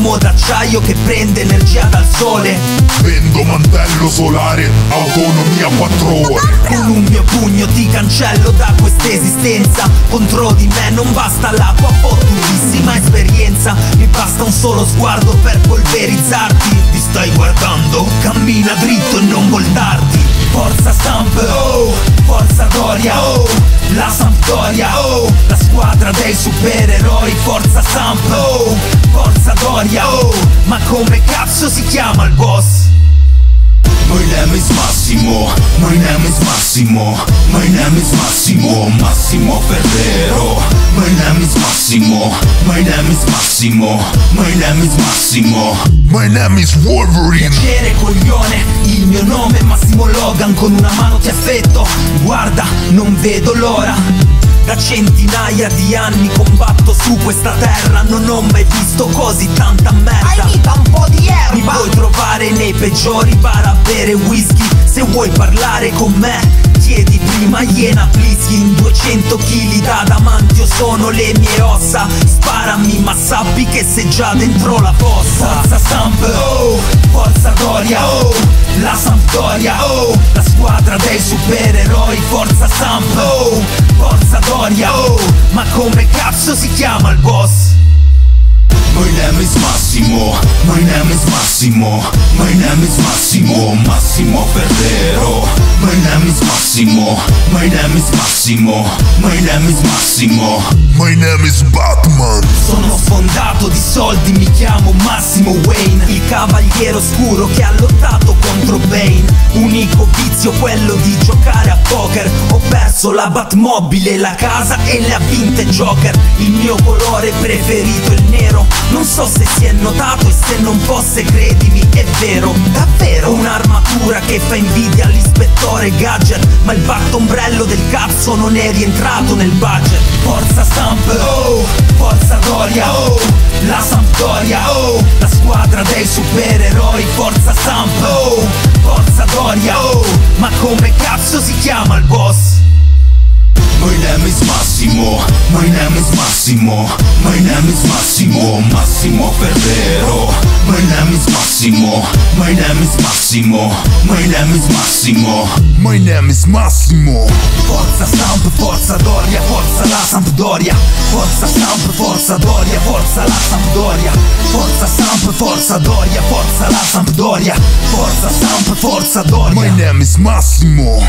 L'uomo d'acciaio che prende energia dal sole. Vendo mantello solare, autonomia 4 ore. Con un mio pugno ti cancello da questa esistenza. Contro di me non basta la tua fottutissima esperienza. Mi basta un solo sguardo per polverizzarti. Ti stai guardando? Cammina dritto e non voltarti Forza Stamp, oh, Forza Doria, oh, la Sampdoria, oh, la squadra dei supereroi, Forza Stamp, oh, Forza Doria, oh, ma come cazzo si chiama il boss? My name is Massimo, my name is Massimo, my name is Massimo, Massimo Ferrero. My name is Massimo, my name is Massimo, my name is Massimo, my name is Wolverine. Piacere coglione, il mio nome è Massimo Logan Con una mano ti affetto, guarda, non vedo l'ora Da centinaia di anni combatto su questa terra. Non ho mai visto così tanta merda. Hai mica un po' di Mi erba puoi trovare nei peggiori bar a bere whisky? Se vuoi parlare con me Chiedi prima Iena Pliskin 200 kg da adamantio sono le mie ossa Sparami ma sappi che sei già dentro la fossa Forza Stamp, oh, Forza Doria, oh La Sampdoria, oh La squadra dei supereroi Forza Stamp, oh Forza Doria, oh Ma come cazzo si chiama il boss? My name is Massimo, my name is Massimo, my name is Massimo, Massimo Ferrero. My name is Massimo, my name is Massimo, my name is Massimo, my name is Batman. Sono sfondato di soldi, mi chiamo Massimo Wayne Il cavaliere oscuro che ha lottato contro Bane. Unico vizio quello di giocare a poker. Ho perso la Batmobile, la casa e le ha vinte Joker. Il mio colore preferito è il nero. Non so se si è notato e se non fosse credimi è vero. Davvero Un'armatura che fa invidia all'ispettore Gadget Ma il battombrello del cazzo non è rientrato nel budget Forza Stamp, oh, Forza Doria, oh, la Sampdoria, oh, la squadra dei supereroi, Forza Stamp, oh, Forza Doria, oh, ma come cazzo si chiama il boss? My name is Massimo, my name is Massimo, my name is Massimo, Massimo Ferrero. My name is Massimo, my name is Massimo, my name is Massimo, my name is Massimo. Forza Stamp, Forza Doria, Forza la Sampdoria Forza Stamp, Forza Doria, Forza la Sampdoria Forza Stamp, Forza Doria, Forza la Sampdoria Forza Stamp, Forza Doria. My name is Massimo.